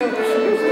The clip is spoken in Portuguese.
Deus.